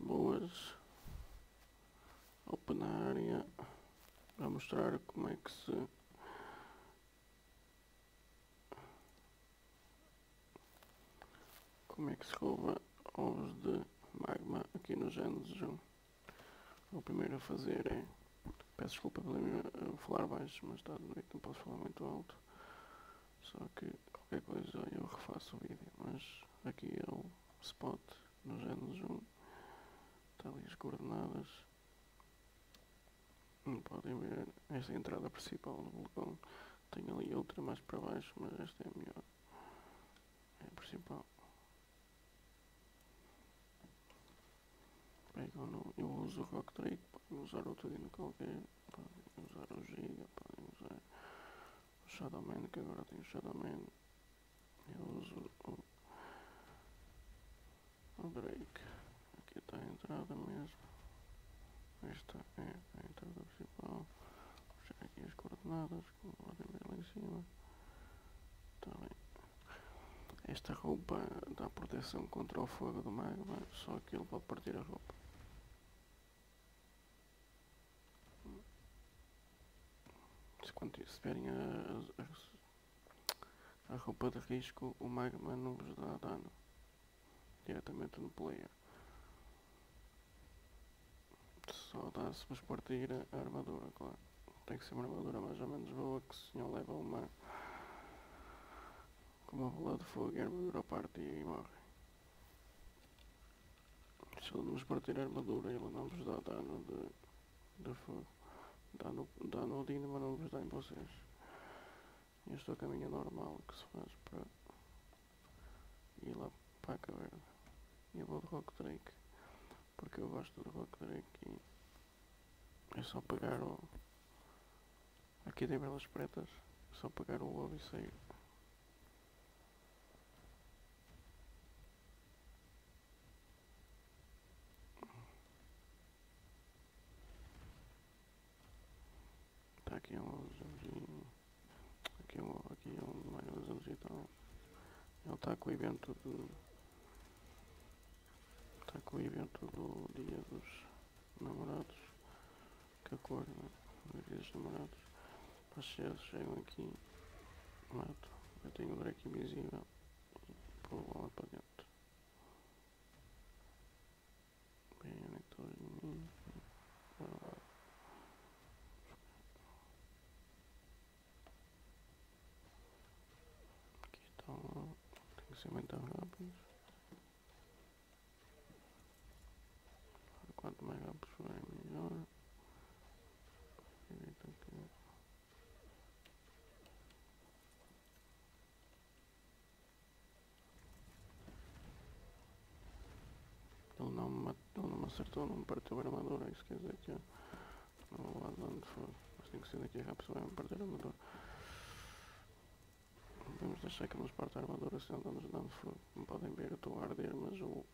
boas. Open área. Vai mostrar como é que se como é que se rouba ovos de magma aqui no Genesis 1. O primeiro a fazer é peço desculpa pelo uh, falar baixo, mas está de noite, não posso falar muito alto. Só que qualquer coisa eu refaço o vídeo, mas aqui é o spot no Genesis 1. Está ali as coordenadas. Não podem ver esta é entrada principal do vulcão. Tem ali outra mais para baixo, mas esta é a melhor. É a principal. Pegam no, eu uso o Rock Drake, podem usar outro dino qualquer, podem usar o Giga, podem usar o Shadowman, que agora tem o Shadowman. Eu uso o, o Drake. Aqui está a entrada mesmo. Esta é a entrada principal. Vou aqui as coordenadas, como podem ver lá em cima. Está bem. Esta roupa dá proteção contra o fogo do magma, só que ele pode partir a roupa. Se quando tiverem a, a, a, roupa de risco, o magma não vos dá dano diretamente no player. Só dá se vos partir a armadura, claro. Tem que ser uma armadura mais ou menos boa que o senhor leva uma com uma bola de fogo e a armadura parte e morre. Se ele nos partir a armadura, ele não vos dá dano de, de fogo. Dá no, dá no Odino, mas não vos dá em vocês. Este é o caminho normal que se faz para ir lá para a caverna. E eu vou de Rock Drake, porque eu gosto de Rock Drake e é só pegar o. Aqui tem velas pretas, é só pegar o ovo e sair. Tá aqui um azulzinho. Aqui um aqui um mais azulzinho então. Ele está com o evento do. Com o evento do dia dos namorados. Que a cor, né? Do dia dos namorados. Cheias chegam aqui. Mato. Eu tenho o break invisível. E pôr lá para dentro. Bem, estou de mim? Bora lá. Aqui está um. Tem que ser muito rápido. Quanto mais rápido forem, melhor. Direito aqui. Ele não, me, não acertou, não me partiu a armadura. Isso quer dizer que eu não vou lá de for. Mas tem que ser daqui rápido, vai me partir a armadura. Podemos deixar que nos parte a armadura, senão damos dano fogo. Como podem ver, eu estou a arder, mas o, o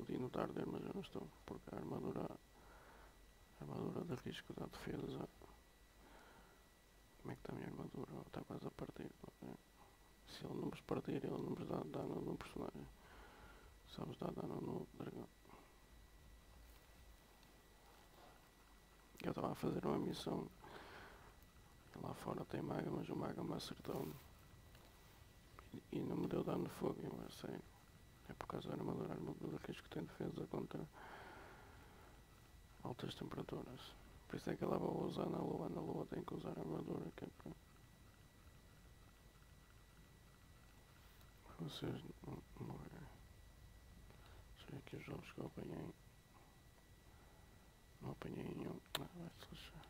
Dino está a arder, mas eu não estou. Porque a armadura, a armadura de risco da defesa. Como é que está a minha armadura? Está quase a partir. Se ele não nos partir, ele não nos dá dano no personagem. Só nos dá dano no dragão. Eu estava a fazer uma missão. Lá fora tem maga, mas o maga me acertou-me. E, e não me deu dano de fogo, eu sei. É por causa da armadura. A armadura risco tem defesa contra altas temperaturas. Por isso é que ela vai usar na lua. Na lua tem que usar a armadura, que é para vocês não morrerem. Eu ver aqui os jogos que eu apanhei. Não apanhei nenhum. Ah, vai se lixar.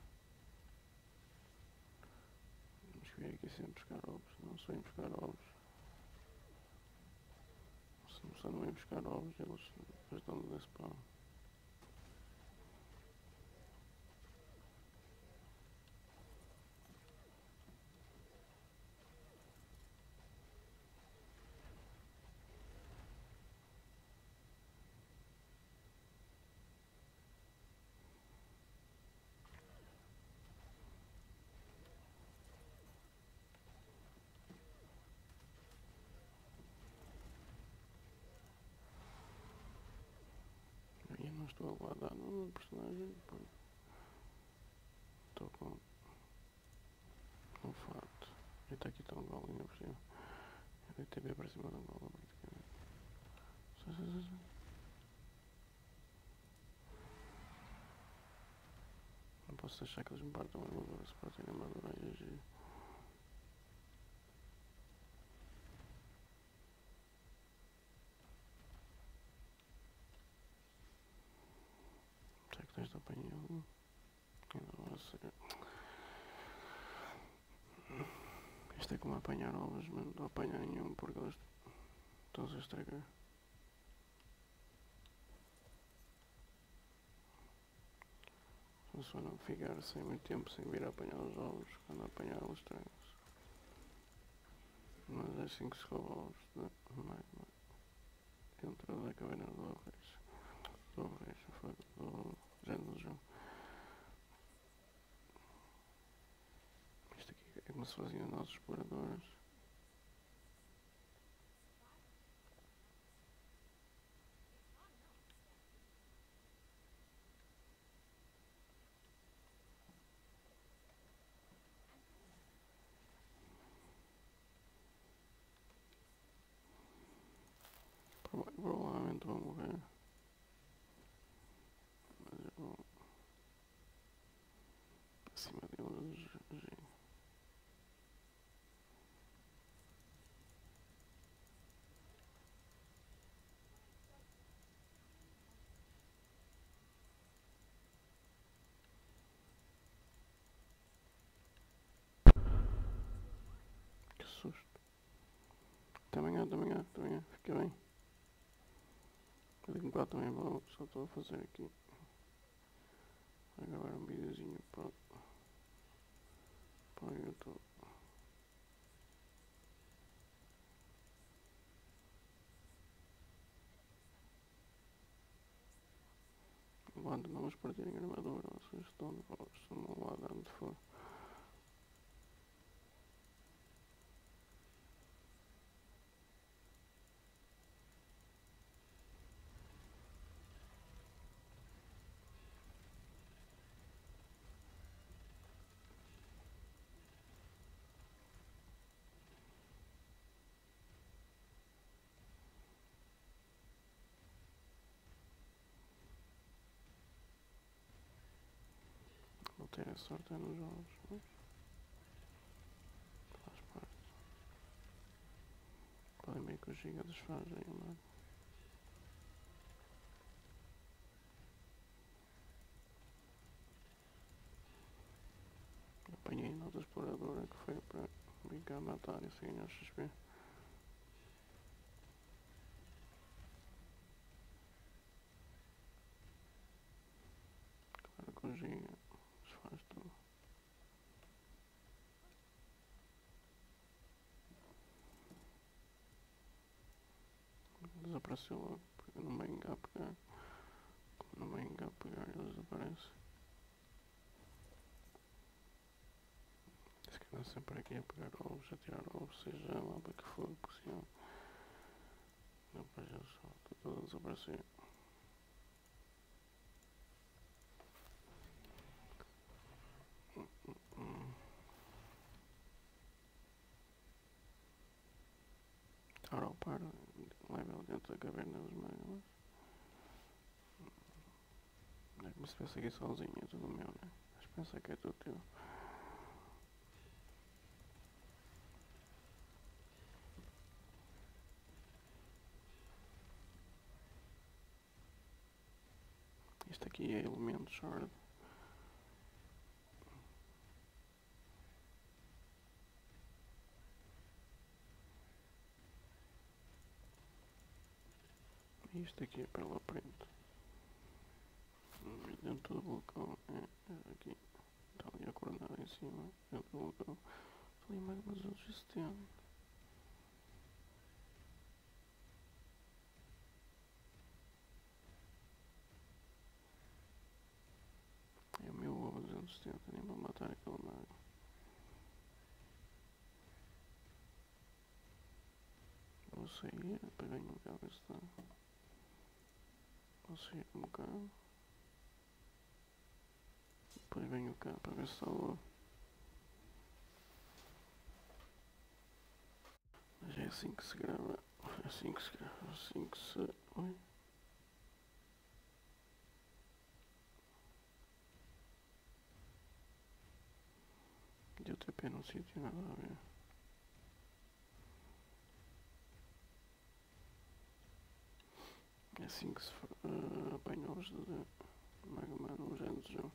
Vamos vir aqui sempre buscar ovos. Não só ir buscar ovos. Se só não ir buscar ovos, eles depois dão de estou a dano no personagem. porque Estou com um fato. E está aqui tão um ainda por cima. Eu dei TB para cima do gol praticamente. Não posso deixar que eles me partam a armadura. Se partem a armadura aí é. Será que tens de apanhar um? Ainda não sei. Isto é como apanhar ovos, mas não apanhar nenhum porque eles estão-se a estragar. Só não ficar sem muito tempo sem vir a apanhar os ovos, quando apanhar os estragam-se. Mas é assim que se rouba ovos de dentro da caverna do Reis. Do Reis, foi do género do jogo. Isto aqui é como se faziam nossos exploradores. Prova- Provavelmente vou morrer. Mas eu vou. Acima deles. j- Que susto. Até amanhã, até amanhã, até amanhã. Fica bem. Digo para também vou, só estou a fazer aqui. Vou gravar um videozinho para, para o YouTube. Quando não vamos partir em armadura, vocês estão no lado onde for. Ter a sorte é nos jogos, mas faz parte. Podem ver que o Giga desfaz aí, mano. Apanhei nota exploradora que foi para brincar a matar e assim ganhar XP. Claro que o Giga desfaz tudo. Desapareceu logo, porque não venho cá pegar. Não venho cá pegar, ele desaparece. Se calhar sempre aqui a pegar ovos, a tirar ovos, seja lá para que for, senão. Depois eu só estou todo a desaparecer. Dentro da caverna dos magmas. É como se estivesse aqui sozinho, é tudo meu, né? Mas pensa que é tudo teu. Isto aqui é elemento shard. Isto aqui é pela preta. E Dentro do vulcão é, é aqui. Está ali a coordenada em cima. Dentro do vulcão. Ali magmas existentes. É o meu ovo 270, nem vou matar aquele mago. Vou sair para ganhar um bocado esse ir um bocado. Depois venho cá para ver se está boa. Mas é assim que se grava. É assim que se grava. É assim que se. E o TP num sítio nada a ver. É assim que se uh, apanha os de Mega Man, os anos de jogo.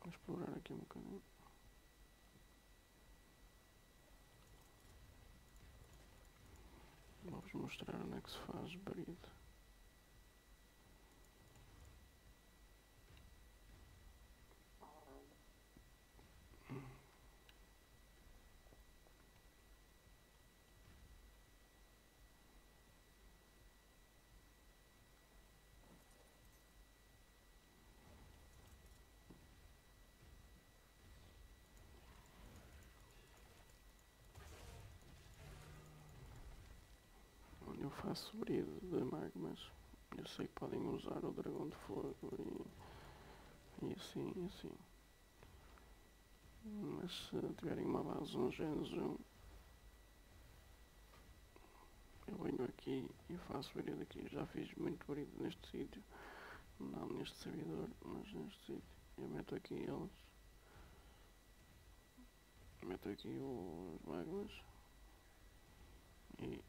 Vou explorar aqui um bocadinho. Vou-vos mostrar onde é que se faz barido. Eu faço bride de magmas. Eu sei que podem usar o dragão de fogo e, e assim, e assim. Mas se tiverem uma base um género, eu venho aqui e faço bride aqui. Já fiz muito bride neste sítio, não neste servidor, mas neste sítio. Eu meto aqui eles, meto aqui os magmas e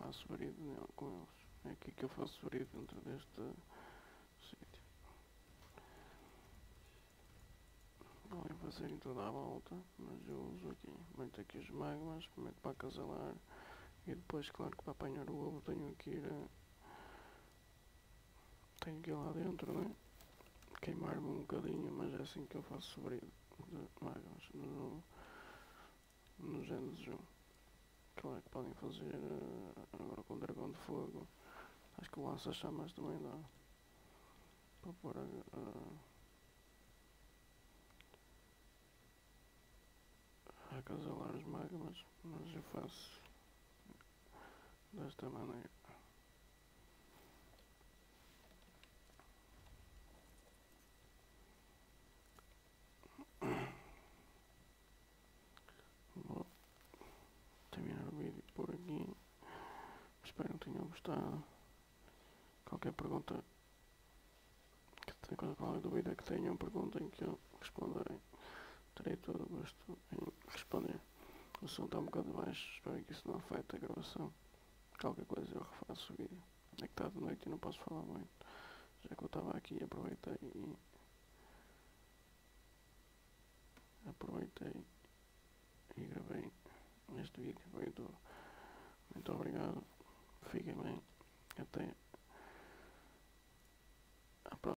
faço varido com eles. É aqui que eu faço varido dentro deste sítio. Podem fazer em toda a volta, mas eu uso aqui. Meto aqui os magmas, meto para acasalar e depois, claro que para apanhar o ovo tenho que ir a... tenho que ir lá dentro, né? Queimar-me um bocadinho, mas é assim que eu faço varido de magmas no, no género de jogo. Claro que podem fazer agora com o dragão de fogo. Acho que o lança-chamas também dá. Para pôr a, a, a acasalar os magmas. Mas eu faço desta maneira. Espero que tenham gostado. Qualquer pergunta, que qualquer dúvida que tenham, perguntem que eu responderei. Terei todo o gosto em responder. O som está um bocado baixo, espero que isso não afete a gravação. Qualquer coisa eu refaço o vídeo. É que está de noite e não posso falar muito. Já que eu estava aqui, aproveitei e. Aproveitei e gravei este vídeo. Muito, muito obrigado. Fiquem bem. Até